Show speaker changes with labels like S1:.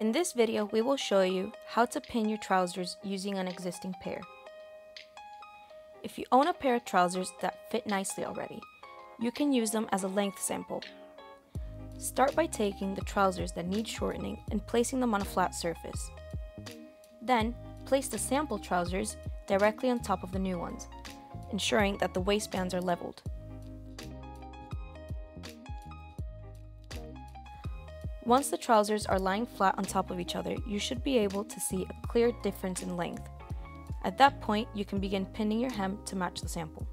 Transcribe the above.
S1: In this video, we will show you how to pin your trousers using an existing pair. If you own a pair of trousers that fit nicely already, you can use them as a length sample. Start by taking the trousers that need shortening and placing them on a flat surface. Then, place the sample trousers directly on top of the new ones, ensuring that the waistbands are leveled. Once the trousers are lying flat on top of each other, you should be able to see a clear difference in length. At that point, you can begin pinning your hem to match the sample.